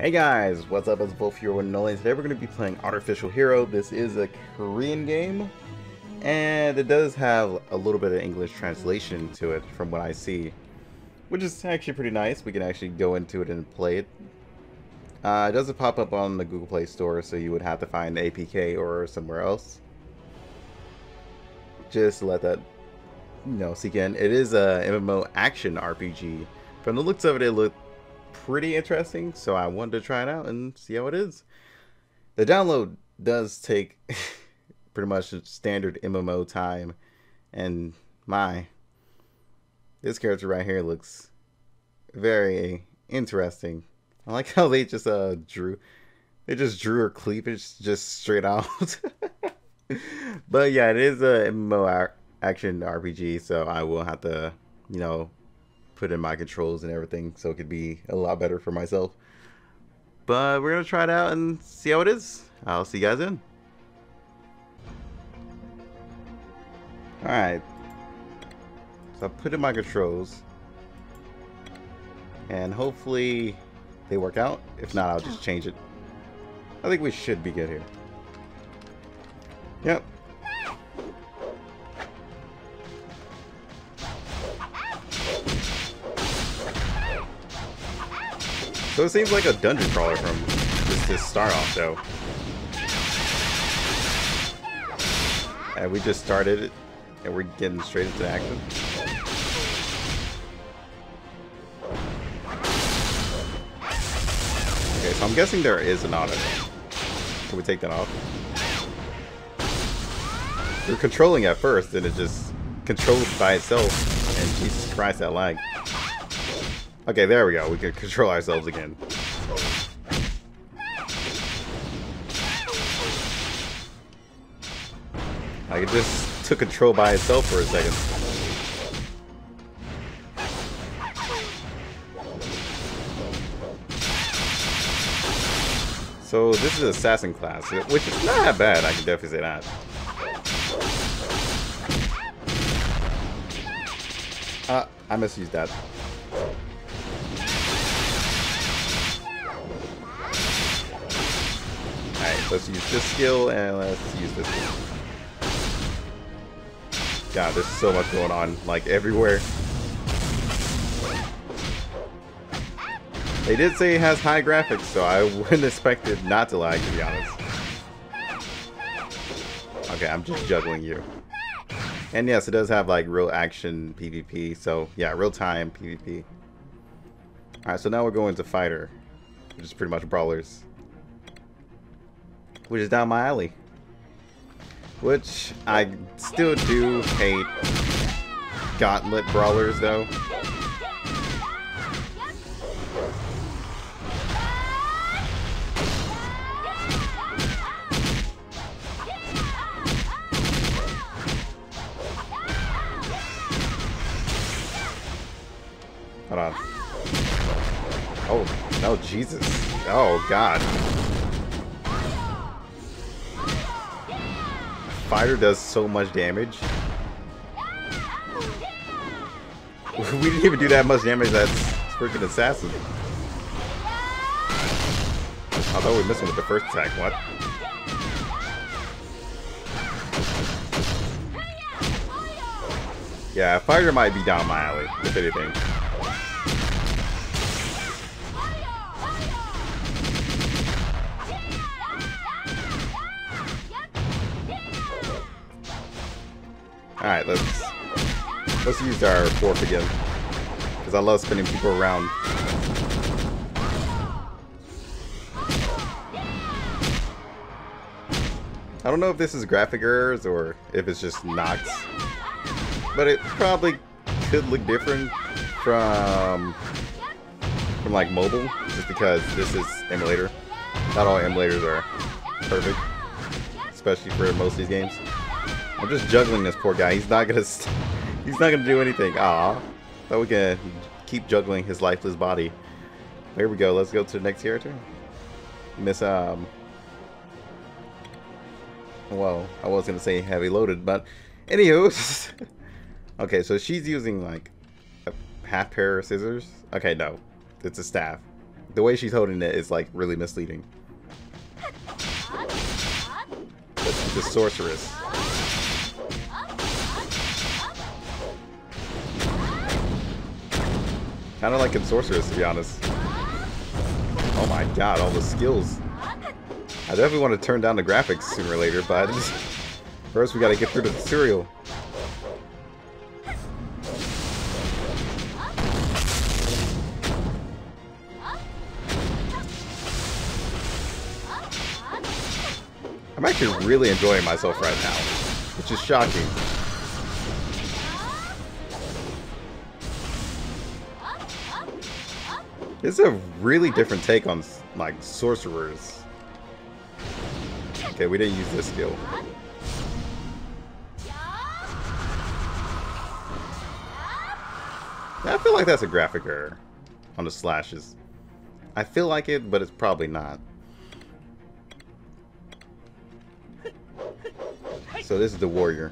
Hey guys, what's up? It's Volf here with Nolan. Today we're going to be playing Artificial Hero. This is a Korean game, and it does have a little bit of English translation to it from what I see, which is actually pretty nice. We can actually go into it and play it. Uh, it doesn't pop up on the Google Play Store, so you would have to find APK or somewhere else. Just let that, you know, sink in. It is a MMO action RPG. From the looks of it, it looked pretty interesting, so I wanted to try it out and see how it is. The download does take pretty much standard MMO time, and my, this character right here looks very interesting. I like how they just uh drew, they just drew her cleavage just straight out. but yeah, it is a MMO action RPG, so I will have to, you know, put in my controls and everything so it could be a lot better for myself. But we're going to try it out and see how it is. I'll see you guys in. Alright. So I put in my controls. And hopefully they work out. If not, I'll just change it. I think we should be good here. Yep, So it seems like a dungeon crawler from just to start off, though. And we just started it, and we're getting straight into action. Okay, so I'm guessing there is an auto. Can we take that off? Are controlling at first, and it just controls by itself. And Jesus Christ, that lag. Okay, there we go. We can control ourselves again. Like it just took control by itself for a second. So this is assassin class, which is not bad. I can definitely say that. Uh, I misused that. Let's use this skill and let's use this one. God, there's so much going on, like, everywhere. They did say it has high graphics, so I wouldn't expect it not to lag, to be honest. Okay, I'm just juggling you. And yes, it does have, like, real action PvP, so, yeah, real-time PvP. Alright, so now we're going to Fighter, which is pretty much brawlers which is down my alley. Which I still do hate gauntlet brawlers though. Hold on. Oh, no, Jesus. Oh, God. Fighter does so much damage. we didn't even do that much damage that's freaking assassin. I thought we missed him with the first attack, what? Yeah, fighter might be down my alley, if anything. Let's use our fork again. Because I love spinning people around. I don't know if this is graphic errors or if it's just Nox. But it probably could look different from from like mobile, just because this is emulator. Not all emulators are perfect, especially for most of these games. I'm just juggling this poor guy. He's not gonna. He's not gonna do anything. Ah, thought we can keep juggling his lifeless body. Here we go. Let's go to the next character. Miss um. Well, I was gonna say heavy loaded, but anywho. okay, so she's using like a half pair of scissors. Okay, no, it's a staff. The way she's holding it is like really misleading. the sorceress. Kind of like in Sorceress, to be honest. Oh my god, all the skills. I definitely want to turn down the graphics sooner or later, but first we gotta get through the cereal. I'm actually really enjoying myself right now, which is shocking. This is a really different take on like sorcerers. Okay, we didn't use this skill. I feel like that's a graphic error on the slashes. I feel like it, but it's probably not. So this is the warrior.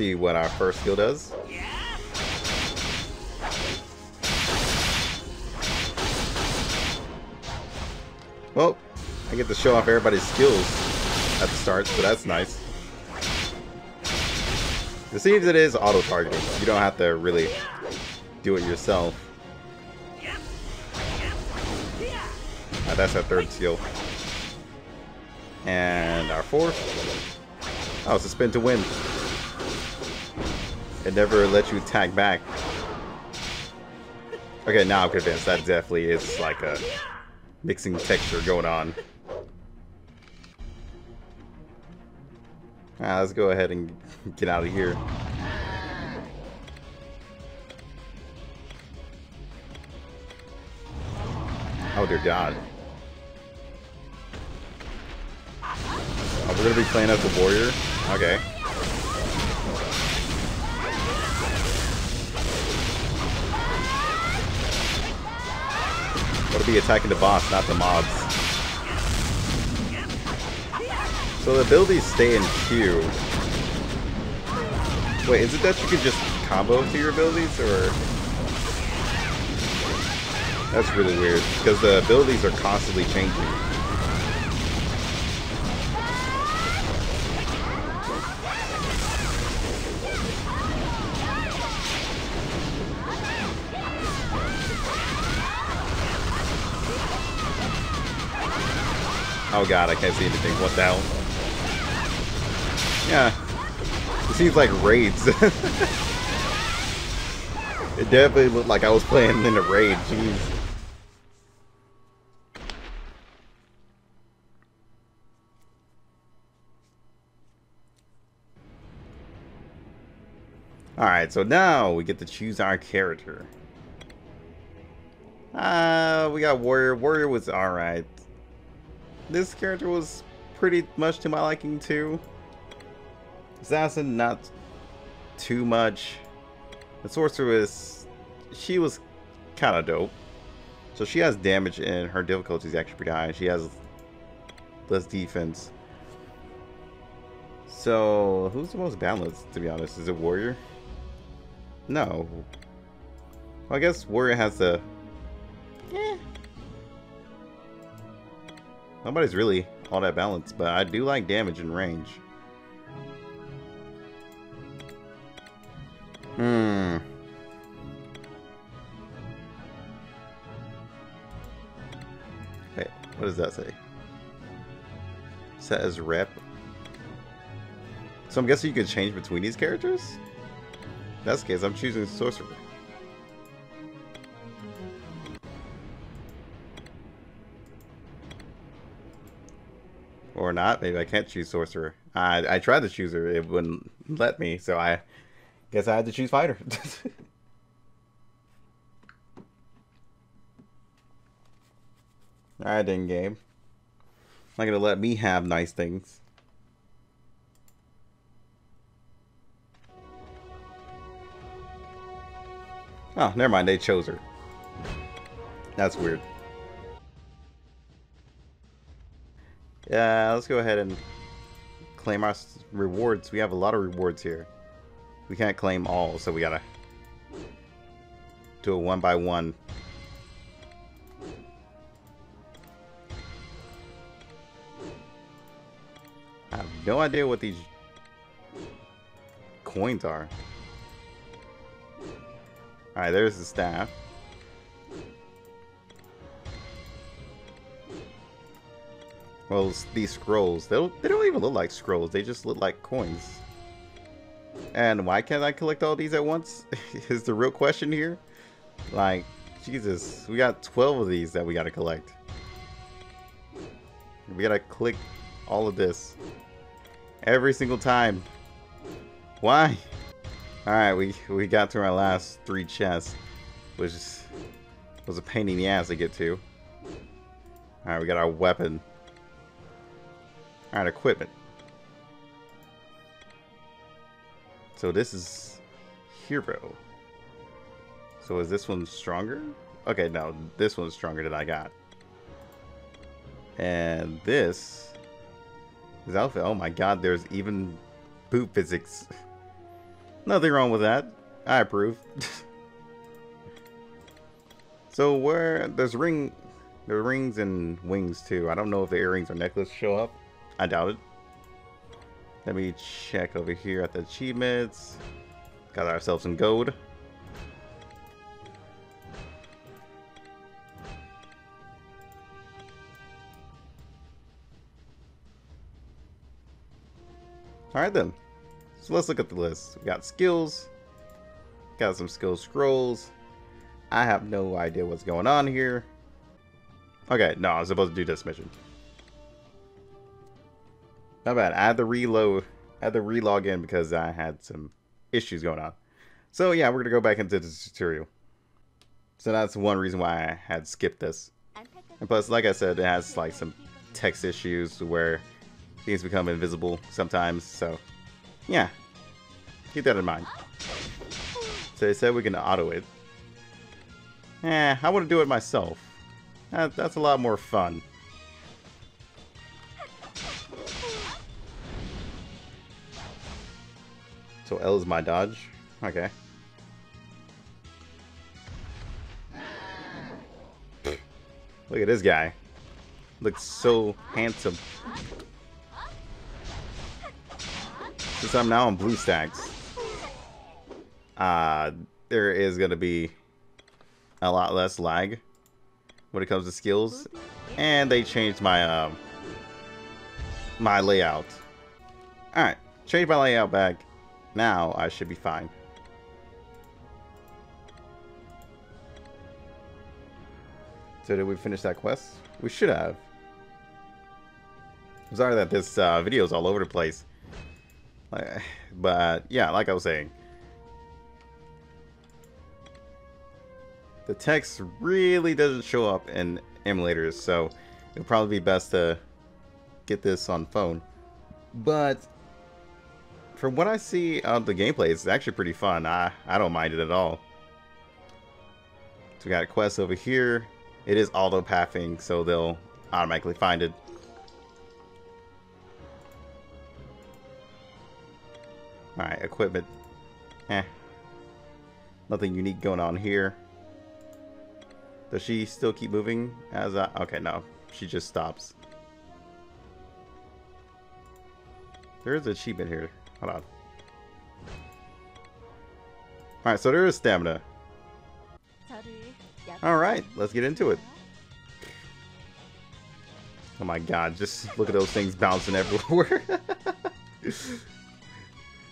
See what our first skill does. Well, I get to show off everybody's skills at the start, so that's nice. It seems it is auto-targeting. You don't have to really do it yourself. Uh, that's our third skill. And our fourth. Oh, spin to win. It never lets you attack back. Okay, now I'm convinced. That definitely is like a mixing texture going on. Ah, let's go ahead and get out of here. Oh dear god. We're gonna be playing as the warrior? Okay. Gotta be attacking the boss, not the mobs. So the abilities stay in queue. Wait, is it that you can just combo to your abilities, or...? That's really weird, because the abilities are constantly changing. Oh god, I can't see anything. What the hell? Yeah. It seems like raids. it definitely looked like I was playing in a raid. Jeez. Alright, so now we get to choose our character. Uh, we got Warrior. Warrior was alright this character was pretty much to my liking too. Assassin, not too much. The Sorceress, she was kind of dope. So she has damage and her difficulty is actually pretty high. She has less defense. So, who's the most balanced, to be honest? Is it Warrior? No. Well, I guess Warrior has the... Eh, Nobody's really all that balanced, but I do like damage and range. Hmm. Wait, what does that say? Set as rep. So I'm guessing you can change between these characters? In that case, I'm choosing Sorcerer. Or not. Maybe I can't choose Sorcerer. I, I tried to choose her. It wouldn't let me. So I guess I had to choose Fighter. Alright then, game. Not gonna let me have nice things. Oh, never mind. They chose her. That's weird. Yeah, let's go ahead and claim our rewards. We have a lot of rewards here. We can't claim all, so we gotta do it one by one. I have no idea what these coins are. Alright, there's the staff. Well, these scrolls, they don't, they don't even look like scrolls. They just look like coins. And why can't I collect all these at once? is the real question here. Like, Jesus, we got 12 of these that we gotta collect. We gotta click all of this. Every single time. Why? Alright, we, we got to our last three chests. Which was a pain in the ass to get to. Alright, we got our weapon. Alright, equipment. So this is hero. So is this one stronger? Okay, no, this one's stronger than I got. And this is outfit. Oh my god, there's even boot physics. Nothing wrong with that. I approve. so where there's ring there are rings and wings too. I don't know if the earrings or necklace show up. I doubt it. Let me check over here at the achievements. Got ourselves some gold. Alright then. So let's look at the list. We got skills. Got some skill scrolls. I have no idea what's going on here. Okay, no, I was supposed to do this mission. Not bad. I had to reload, I had to relog in because I had some issues going on. So yeah, we're gonna go back into the tutorial. So that's one reason why I had skipped this. And plus, like I said, it has like some text issues where things become invisible sometimes. So yeah, keep that in mind. So they said we can auto it. Eh, I want to do it myself. That, that's a lot more fun. So L is my dodge. Okay. Look at this guy. Looks so handsome. Since I'm now on BlueStacks, uh, there is going to be a lot less lag when it comes to skills. And they changed my, um, my layout. Alright, change my layout back. Now I should be fine. So did we finish that quest? We should have. I'm sorry that this uh, video is all over the place. But yeah, like I was saying. The text really doesn't show up in emulators, so it'll probably be best to get this on phone. But from what I see of the gameplay, it's actually pretty fun. I, I don't mind it at all. So we got a quest over here. It is auto pathing, so they'll automatically find it. Alright, equipment. Eh. Nothing unique going on here. Does she still keep moving as I... Okay, no. She just stops. There is an achievement here. Hold on. Alright, so there is stamina. Alright, let's get into it. Oh my god, just look at those things bouncing everywhere.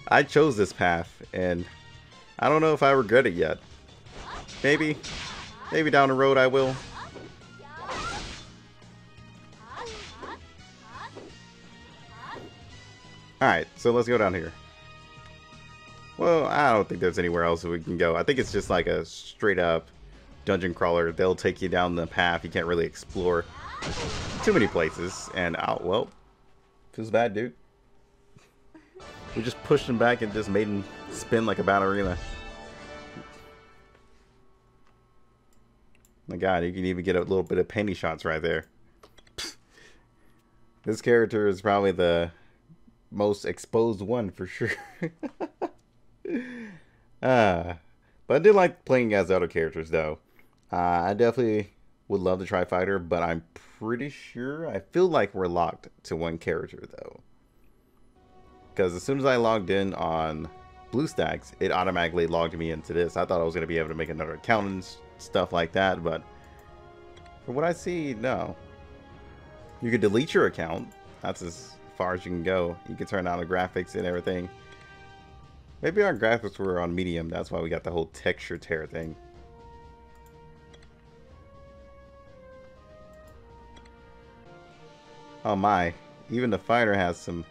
I chose this path, and I don't know if I regret it yet. Maybe. Maybe down the road I will. Alright, so let's go down here. Well, I don't think there's anywhere else we can go. I think it's just like a straight up dungeon crawler. They'll take you down the path. You can't really explore too many places. And, oh, well, feels bad, dude. We just pushed him back and just made him spin like a ballerina. My god, you can even get a little bit of penny shots right there. this character is probably the most exposed one for sure. uh, but I did like playing as other characters though. Uh, I definitely would love to try fighter, but I'm pretty sure I feel like we're locked to one character though. Because as soon as I logged in on BlueStacks, it automatically logged me into this. I thought I was going to be able to make another account and stuff like that, but from what I see, no. You could delete your account. That's as far as you can go. You can turn on the graphics and everything. Maybe our graphics were on medium. That's why we got the whole texture tear thing. Oh my. Even the fighter has some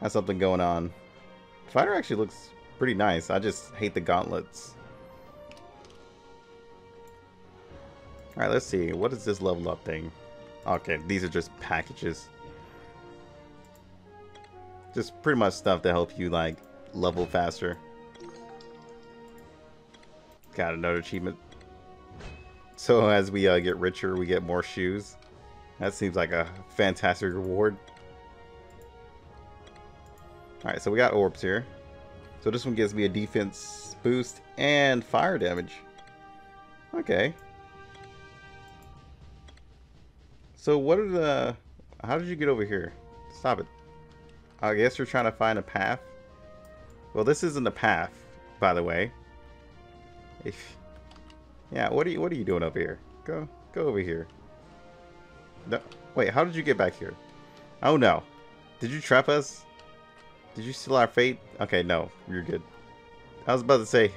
has something going on. Fighter actually looks pretty nice. I just hate the gauntlets. Alright, let's see. What is this level up thing? Okay, these are just packages. Just pretty much stuff to help you, like, level faster. Got another achievement. So as we uh, get richer, we get more shoes. That seems like a fantastic reward. Alright, so we got orbs here. So this one gives me a defense boost and fire damage. Okay. So what are the... How did you get over here? Stop it. I guess you're trying to find a path. Well, this isn't a path, by the way. If, yeah, what are you what are you doing over here? Go go over here. No, wait, how did you get back here? Oh no. Did you trap us? Did you steal our fate? Okay, no, you're good. I was about to say,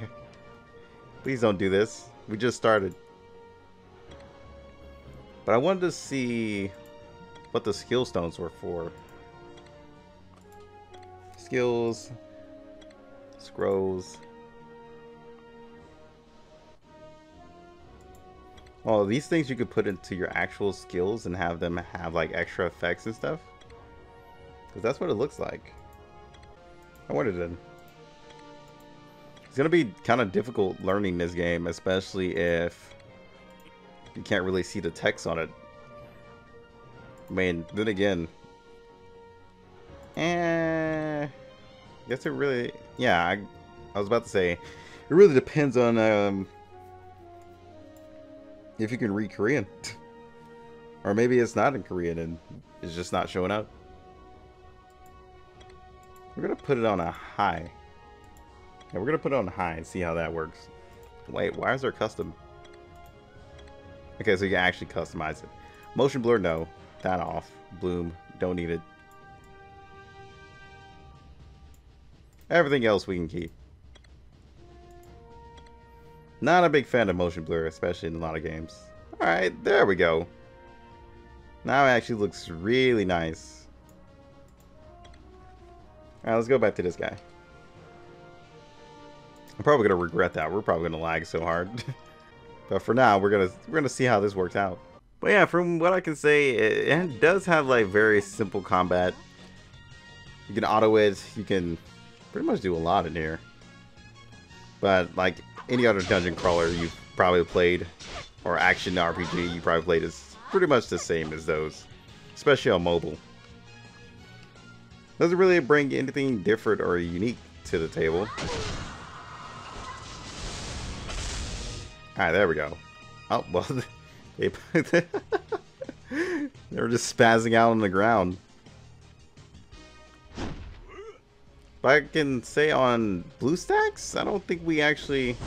please don't do this. We just started. But I wanted to see what the skill stones were for. Skills. Scrolls. Well, these things you could put into your actual skills and have them have like extra effects and stuff. Because that's what it looks like. I wonder then. It's going to be kind of difficult learning this game, especially if you can't really see the text on it. I mean, then again, eh, I guess it really, yeah, I, I was about to say, it really depends on um, if you can read Korean. or maybe it's not in Korean and it's just not showing up. We're going to put it on a high. Yeah, we're going to put it on high and see how that works. Wait, why is there custom? Okay, so you can actually customize it. Motion blur, no. That off. Bloom, don't need it. Everything else we can keep. Not a big fan of motion blur, especially in a lot of games. Alright, there we go. Now it actually looks really nice. Alright, let's go back to this guy. I'm probably gonna regret that. We're probably gonna lag so hard. But for now, we're gonna we're gonna see how this works out. But yeah, from what I can say, it, it does have like very simple combat. You can auto it. You can pretty much do a lot in here. But like any other dungeon crawler you've probably played, or action RPG you probably played, is pretty much the same as those, especially on mobile. Doesn't really bring anything different or unique to the table. Alright, there we go. Oh, well, they, they were just spazzing out on the ground. But I can say on BlueStacks, I don't think we actually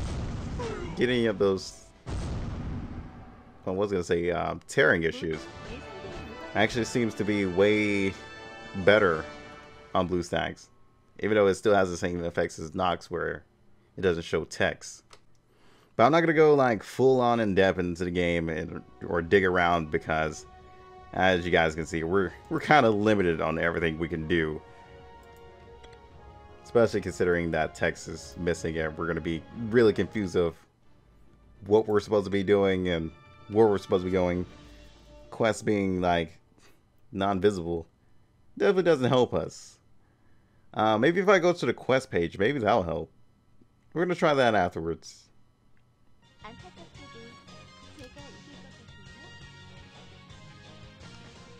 get any of those, I was going to say, uh, tearing issues. Actually seems to be way better on BlueStacks. Even though it still has the same effects as Nox where it doesn't show text. But I'm not gonna go like full on in depth into the game and, or dig around because, as you guys can see, we're we're kind of limited on everything we can do. Especially considering that text is missing and we're gonna be really confused of what we're supposed to be doing and where we're supposed to be going. Quest being like non-visible definitely doesn't help us. Uh, maybe if I go to the quest page, maybe that'll help. We're gonna try that afterwards.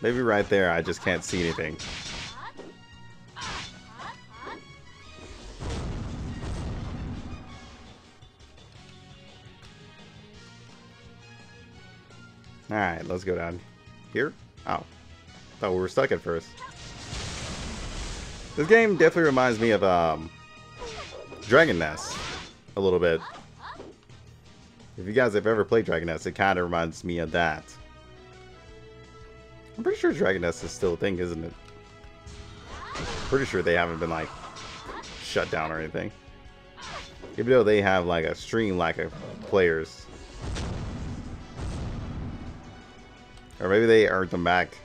Maybe right there I just can't see anything. Alright, let's go down here. Oh. Thought we were stuck at first. This game definitely reminds me of um, Dragon Nest a little bit. If you guys have ever played Dragon Nest, it kind of reminds me of that. I'm pretty sure Dragon Nest is still a thing, isn't it? Pretty sure they haven't been like shut down or anything. Even though they have like a stream lack of players. Or maybe they earned them back.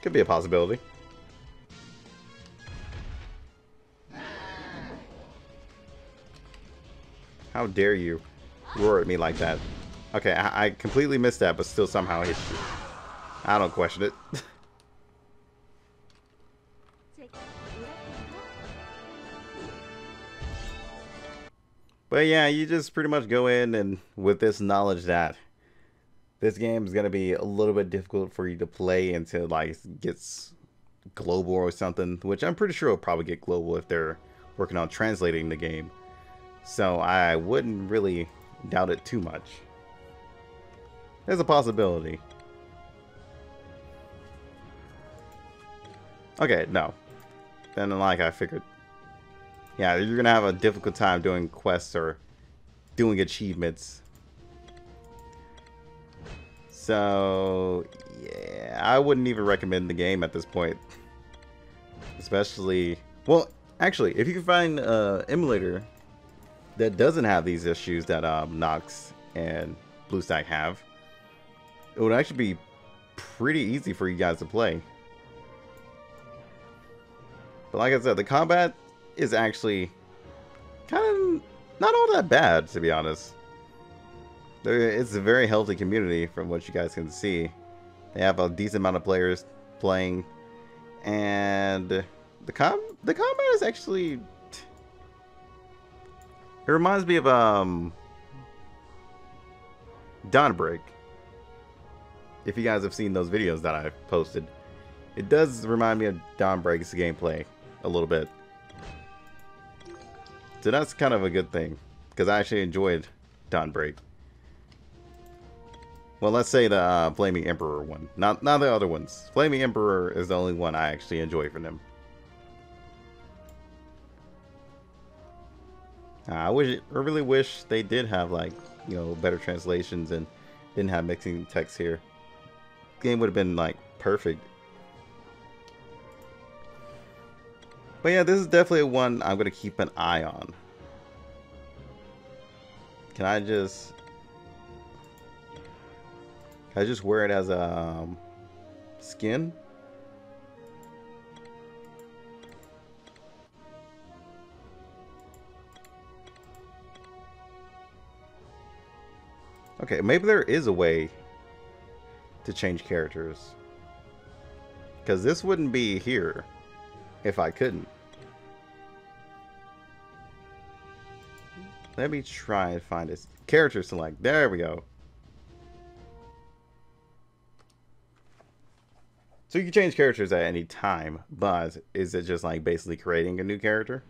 Could be a possibility. How dare you roar at me like that? Okay, I, I completely missed that, but still somehow hit you. I don't question it. but yeah, you just pretty much go in and with this knowledge that this game is going to be a little bit difficult for you to play until like gets global or something, which I'm pretty sure will probably get global if they're working on translating the game. So I wouldn't really doubt it too much. There's a possibility. Okay, no. Then like I figured. Yeah, you're gonna have a difficult time doing quests or doing achievements. So, yeah, I wouldn't even recommend the game at this point. Especially, well, actually, if you can find an uh, emulator that doesn't have these issues that um, Nox and BlueStack have, it would actually be pretty easy for you guys to play. But like I said, the combat is actually kind of not all that bad, to be honest. It's a very healthy community from what you guys can see. They have a decent amount of players playing, and the com the combat is actually it reminds me of um Dawnbreak. If you guys have seen those videos that I've posted, it does remind me of Dawnbreak's gameplay a little bit. So that's kind of a good thing because I actually enjoyed Dawnbreak. Well, let's say the uh, Flaming Emperor one, not not the other ones. Flaming Emperor is the only one I actually enjoy from them. Uh, I wish, I really wish they did have like, you know, better translations and didn't have mixing text here. Game would have been like perfect. But yeah, this is definitely one I'm gonna keep an eye on. Can I just can I just wear it as a um, skin? Okay, maybe there is a way to change characters. Because this wouldn't be here if I couldn't. Let me try and find this character select. There we go. So you can change characters at any time, but is it just like basically creating a new character?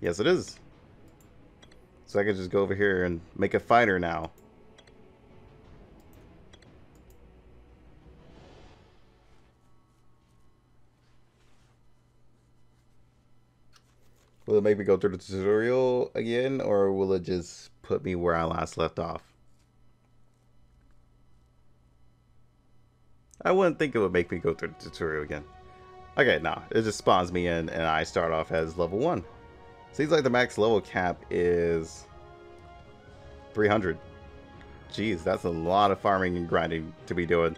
Yes, it is. So I can just go over here and make a fighter now. Will it make me go through the tutorial again, or will it just put me where I last left off? I wouldn't think it would make me go through the tutorial again. Okay, no, it just spawns me in, and I start off as level 1. Seems like the max level cap is 300. Jeez, that's a lot of farming and grinding to be doing.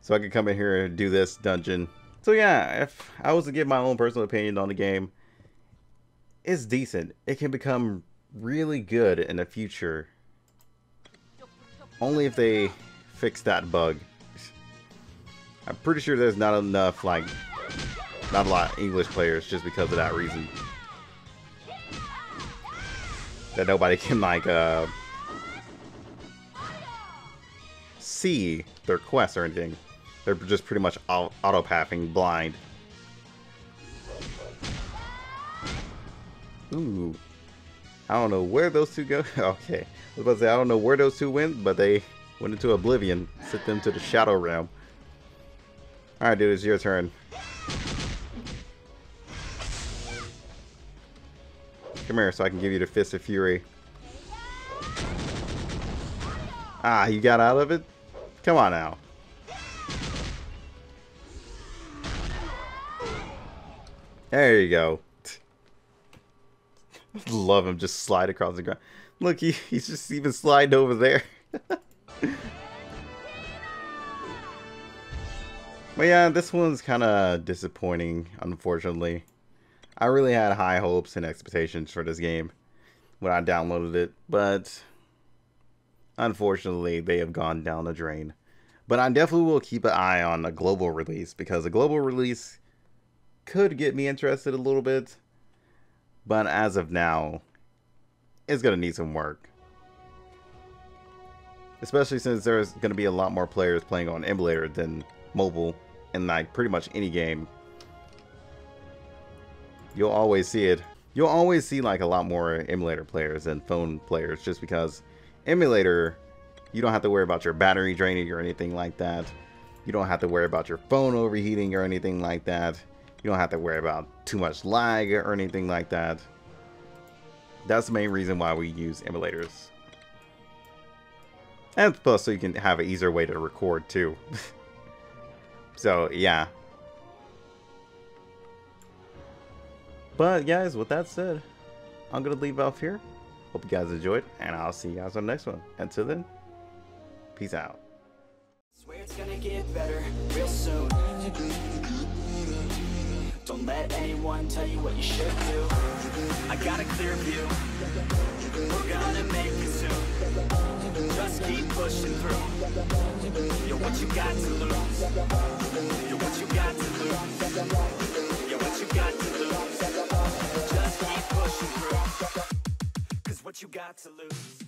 So I could come in here and do this dungeon. So yeah, if I was to give my own personal opinion on the game, it's decent. It can become really good in the future. Only if they fix that bug. I'm pretty sure there's not enough, like, not a lot of English players just because of that reason that nobody can like uh, see their quests or anything. They're just pretty much auto-pathing blind. Ooh. I don't know where those two go. okay. I was about to say, I don't know where those two went, but they went into oblivion. Sent them to the shadow realm. Alright, dude, it's your turn. Come here so I can give you the Fist of Fury. Ah, you got out of it? Come on now. There you go. Love him just slide across the ground. Look, he, he's just even sliding over there. but yeah, this one's kind of disappointing, unfortunately. I really had high hopes and expectations for this game when I downloaded it, but unfortunately, they have gone down the drain. But I definitely will keep an eye on a global release because a global release could get me interested a little bit. But as of now, it's going to need some work. Especially since there's going to be a lot more players playing on emulator than mobile and like pretty much any game You'll always see it. You'll always see like a lot more emulator players than phone players just because emulator, you don't have to worry about your battery draining or anything like that. You don't have to worry about your phone overheating or anything like that. You don't have to worry about too much lag or anything like that. That's the main reason why we use emulators. And plus so you can have an easier way to record too. so yeah, But guys, with that said, I'm gonna leave off here. Hope you guys enjoyed, and I'll see you guys on the next one. Until then, peace out. Don't let anyone tell you what you should do. I got a clear view. We're gonna make it soon. Just keep pushing through. You're what you got to lose. You're what you got to lose. You're what you got to lose. Just keep pushing through. Cause what you got to lose.